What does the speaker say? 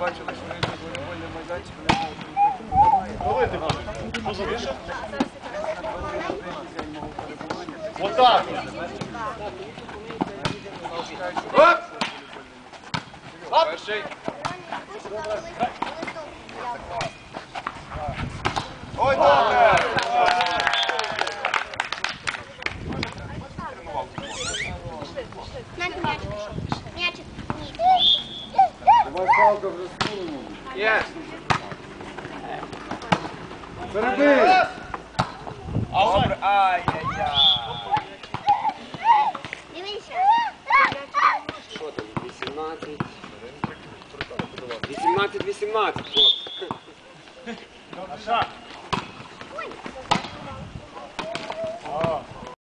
бачили, що він волейбольний майданчик, вони Отак. перший. Ой, добре. Мячик, мячик. Мячик. Палка вже скулимо. Yes. Середи! Добре. Ай-яй-яй. Дивися. Що там, 18? 18, 18, хлопці.